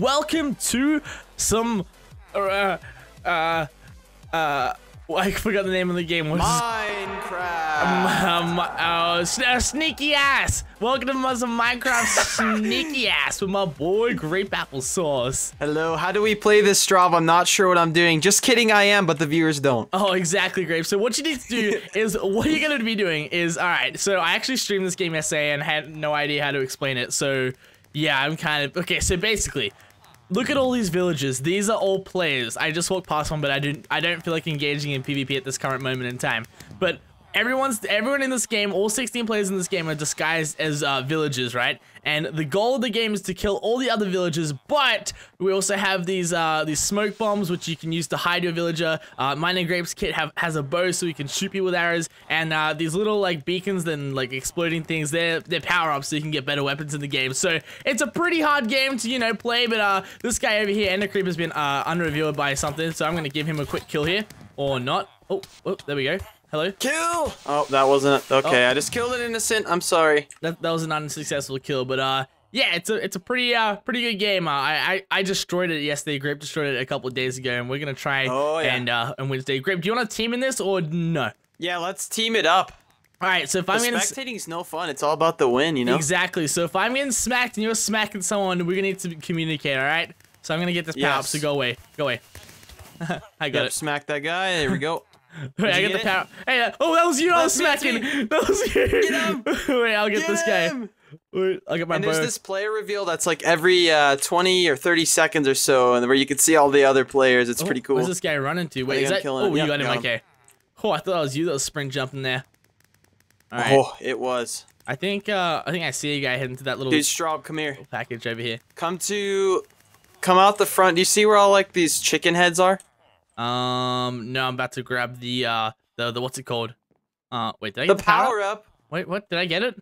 welcome to some uh uh uh I forgot the name of the game. What's Minecraft. um, uh, uh, sneaky ass. Welcome to some Minecraft sneaky ass with my boy Grape Apple Sauce. Hello, how do we play this Strav? I'm not sure what I'm doing. Just kidding, I am, but the viewers don't. Oh, exactly, Grape. So what you need to do is what you're gonna be doing is all right. So I actually streamed this game yesterday and had no idea how to explain it. So yeah, I'm kind of okay. So basically, look at all these villages. These are all players. I just walked past one, but I didn't. I don't feel like engaging in PvP at this current moment in time. But everyone's everyone in this game, all 16 players in this game are disguised as uh, villagers, right? And the goal of the game is to kill all the other villagers. But we also have these uh, these smoke bombs, which you can use to hide your villager. Uh, Mining Grapes kit have has a bow, so you can shoot people with arrows. And uh, these little like beacons and like exploding things, they're they're power ups, so you can get better weapons in the game. So it's a pretty hard game to you know play. But uh, this guy over here, Ender Creep, has been uh, unrevealed by something, so I'm gonna give him a quick kill here, or not. Oh, oh, there we go. Hello. Kill! Oh, that wasn't. Okay, Oh. I just killed an innocent. I'm sorry. that, that was an unsuccessful kill, but uh, yeah, it's a it's a pretty uh pretty good game. Uh, I I I destroyed it yesterday. Grape destroyed it a couple of days ago, and we're gonna try Oh, yeah. and uh and Wednesday. Grape, do you want to team in this or no? Yeah, let's team it up. All right, so if I'm The getting s- spectating's no fun. It's all about the win, you know? exactly, so if I'm getting smacked and you're smacking someone, we're gonna need to communicate. All right, so I'm gonna get this power up. So go away, go away. I got Yep, it. smack that guy. There we go. Wait, I you get the power. Hey, uh, oh, that was you. I was That's me, that's smacking. That was you. Get him. Wait, I'll get, this guy. Wait, I'll get my And bow. there's this player reveal that's like every uh, 20 or 30 seconds or so, and where you can see all the other players. It's Oh, pretty cool. Where's this guy running to? Wait, is that? Oh, him. you Yep, got him. got him. Okay. Oh, I thought that was you that was sprint jumping there. All right. Oh, it was. I think uh, I think I see a guy heading to that little Dude, Straub, come here. package over here. Come to, come out the front. Do you see where all like these chicken heads are? Um, no, I'm about to grab the uh, the the what's it called? Uh, wait, did I The get the power? power up. Wait, what? Did I get it?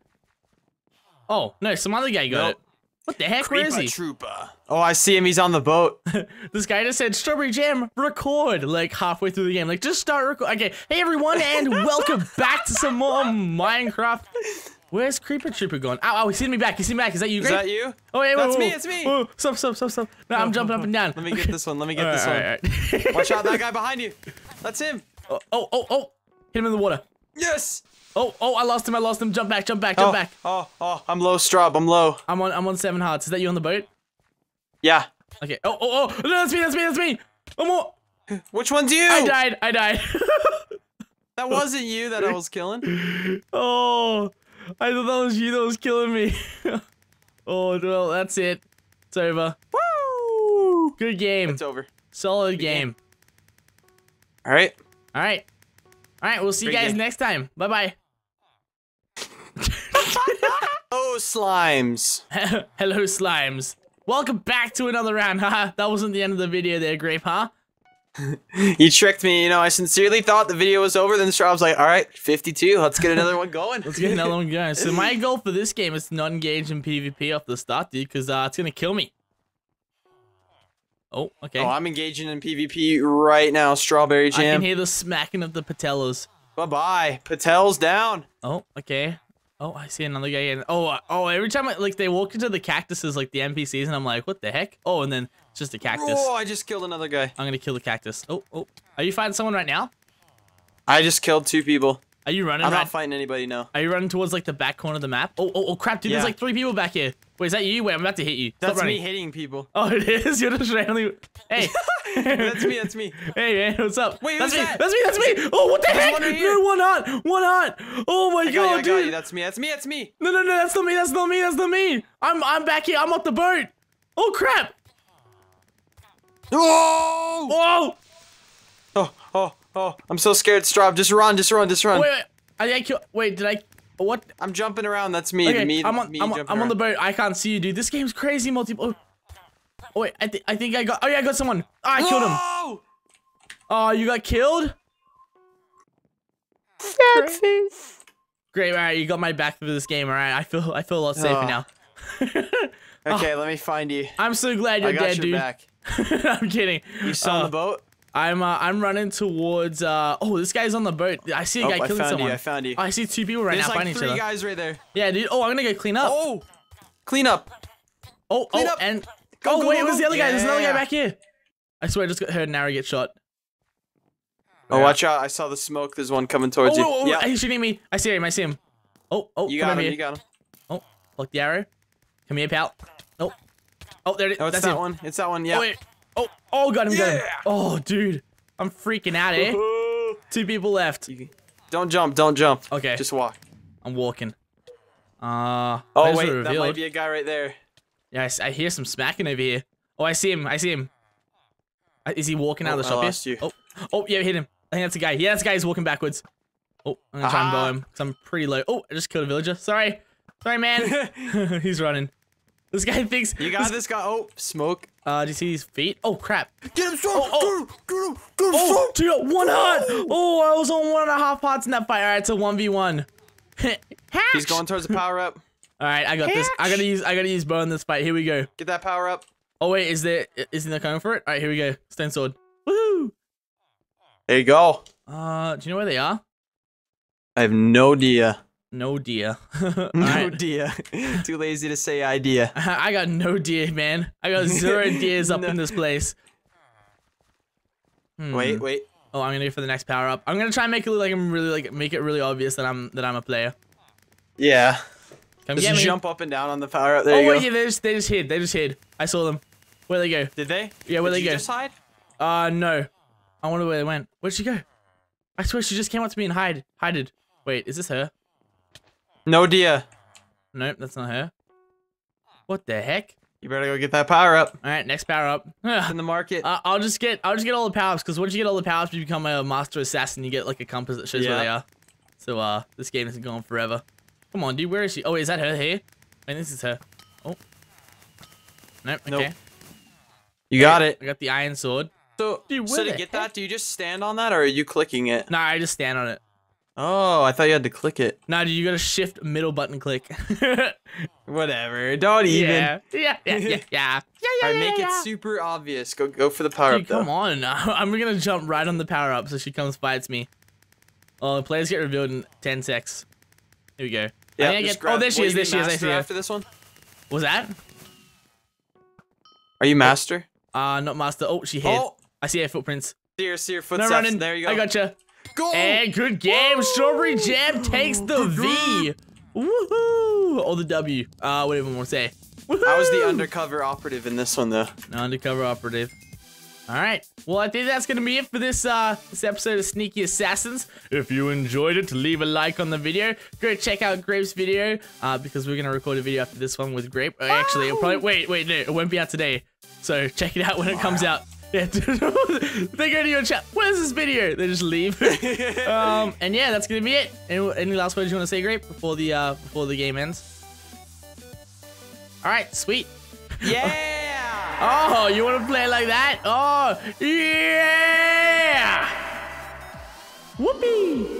Oh no, some other guy got Nope. it. What the heck? Where is Creeper he? Trooper. Oh, I see him. He's on the boat. This guy just said strawberry jam record like halfway through the game. Like just start record. Okay, hey everyone, and welcome back to some more Minecraft. Where's Creeper Trooper going? Ow, ow, he's seen me back. He's seen me back. Is that you, Is that you? Oh, wait, wait, That's whoa, me, whoa. it's me. Whoa, stop, stop, stop, stop. No, I'm jumping up and down. Let me get this one. Let me get All this right, one. right, Watch out, that guy behind you. That's him. right. oh, oh, oh. Hit him in the water. Yes. Oh, oh, I lost him. I lost him. Jump back, jump back, jump oh, back. Oh, oh, I'm low, Straub. I'm low. I'm on, I'm on seven hearts. Is that you on the boat? Yeah. Okay. Oh, oh, oh. No, that's me, that's me, that's me. One more. Which one's you? I died, I died. That wasn't you that I was killing. oh, I thought that was you that was killing me. oh, well, that's it. It's over. Woo! Good game. It's over. Solid game. All right. All right. All right, we'll see you guys game. next time. Bye bye. Oh, slimes. Hello, slimes. Welcome back to another round. Haha, that wasn't the end of the video there, Grape, huh? You tricked me. You know, I sincerely thought the video was over. Then Straub's like, all right, 52. Let's get another one going. Let's get another one going. So my goal for this game is to not engage in PvP off the start, dude, because uh, it's gonna kill me. Oh, okay. Oh, I'm engaging in PvP right now. Strawberry Jam. I can hear the smacking of the patellas. Bye bye. Patel's down. Oh, okay. Oh, I see another guy. In. Oh, uh, oh! Every time I like they walk into the cactuses, like the NPCs, and I'm like, what the heck? Oh, and then it's just a cactus. Oh, I just killed another guy. I'm gonna kill the cactus. Oh, oh! Are you fighting someone right now? I just killed two people. Are you running? I'm right? not fighting anybody now. Are you running towards like the back corner of the map? Oh, oh, oh! Crap, dude! There's like three people back here. Wait, is that you? Wait, I'm about to hit you. Stop That's running. me hitting people. Oh, it is. You're just randomly. Hey. That's me. That's me. Hey man, what's up? Wait, that's me. that? That's me. That's me. Oh, what the There's heck? one right. No, one hot. One hot. Oh my I god, you. I got dude. you. That's me. That's me. That's me. No, no, no. That's not me. That's not me. That's not me. I'm I'm back here. I'm off the boat. Oh crap. Oh! Whoa. Oh, oh, oh. I'm so scared, Straub. Just run. Just run. Just run. Wait, wait. I, I kill. Wait, did I? What? I'm jumping around. That's me. Okay, me, I'm on. me I'm, on- I'm on the boat. I can't see you, dude. This game's crazy. Multi. Oh. oh wait, I think I think I got. Oh yeah, I got someone. Oh, I killed him. Oh, you got killed. Great. All right, you got my back for this game. All right, I feel I feel a lot safer Oh. now. Okay, let me find you. I'm so glad you're I got dead, your dude. back. I'm kidding. You saw Uh, the boat? I'm uh, I'm running towards. Uh, oh, this guy's on the boat. I see a Oh, guy I killing found someone. you. I found you. Oh, I see two people right There's now like fighting each three guys right there. Yeah, dude. Oh, I'm gonna go clean up. Oh! Clean up. oh, clean oh, up. and Go, oh go, wait, go, it was the other guy. There's another guy back here. I swear, I just got heard an arrow get shot. Oh, watch out! I saw the smoke. There's one coming Oh, towards you. oh, oh, yeah, he's shooting me. I see him. I see him. Oh, oh, you come got him. here. You got him. Oh, block the arrow. Come here, pal. Oh, oh, there it is. Oh, it's That's that him. one. It's that one. Yeah. Oh, wait. Oh, oh, got him, got him. Oh, dude. I'm freaking out, eh? Two people left. Don't jump. Don't jump. Okay. Just walk. I'm walking. Uh, Oh wait, that might be a guy right there. Yeah, I hear some smacking over here. Oh, I see him. I see him. Uh, Is he walking out Oh, of the I shop lost here? you. Oh, oh, yeah, hit him. I think that's a guy. Yeah, that's a guy. He's walking backwards. Oh, I'm gonna try and bow him because I'm pretty low. Oh, I just killed a villager. Sorry, sorry, man. He's running. This guy thinks You got this guy. Oh, smoke. Uh, do you see his feet? Oh crap! Get him, smoke. Oh, Get him. Get him. Get him, Oh, dude, one hot. Oh, I was on one and a half hearts in that fight. All right, it's a one v one. He's going towards the power up. All right, I got this. I gotta use. I gotta use bow in this fight. Here we go. Get that power up. Oh wait, is there? Is he not going for it? All right, here we go. Stone sword. Woohoo! There you go. Uh, do you know where they are? I have no idea. No deer. All No idea. Too lazy to say idea. I got no deer, man. I got zero deers up No. in this place. Hmm. Wait, wait. Oh, I'm gonna go for the next power up. I'm gonna try and make it look like I'm really like make it really obvious that I'm that I'm a player. Yeah. Come Just jump up and down on the power up. There oh you wait, go. yeah, they just they just hid. They just hid. I saw them. Where they go? Did they? Yeah, where Did they you go? just hide? Uh, no. I wonder where they went. Where'd she go? I swear she just came up to me and hide. Hided. Wait, is this her? No idea. Nope, that's not her. What the heck? You better go get that power up. All right, next power up. It's in the market. Uh, I'll just get I'll just get all the power ups because once you get all the power ups, you become a master assassin. You get like a compass that shows where Yeah. they are. So uh, this game isn't going forever. Come on, dude. Where is she? Oh, is that her here? I think this is her. Oh. Nope. Okay. Nope. you got it. I got the iron sword. So, Dude, so where to get heck- that, do you just stand on that or are you clicking it? Nah, I just stand on it. Oh, I thought you had to click it. Nah, dude, you gotta shift middle button click. Whatever. Don't even. yeah. Yeah. Yeah. Yeah. Yeah. Yeah. Yeah. All right, yeah, make yeah. it super obvious. Go go for the power Dude, up though. come on. I'm gonna jump right on the power up so she comes fights me. Oh, the players get revealed in 10 secs. Here we go. Yeah, I just get- oh, there she Will is. There she is. I see her. After this one, Was that? are you master? Uh, not master. Oh, she hid. Oh, I see her footprints. see her, see her No running. There you go. I gotcha. Go. And good game. Strawberry Jam takes the V. Woohoo! Or the W. Uh, whatever you want to say. I was the undercover operative in this one though. Undercover operative. All right. Well, I think that's gonna be it for this uh this episode of Sneaky Assassins. If you enjoyed it, leave a like on the video. Go check out Grape's video uh because we're gonna record a video after this one with Grape. Uh, actually, it'll probably wait, wait, no, it won't be out today. So check it out when it comes out. Yeah, they go to your chat. Where's this video? They just leave. um, and yeah, that's gonna be it. Any, any last words you want to say, Grape, before the uh before the game ends? All right, sweet. Yeah. Oh, you want to play like that? Oh, yeah! Whoopee!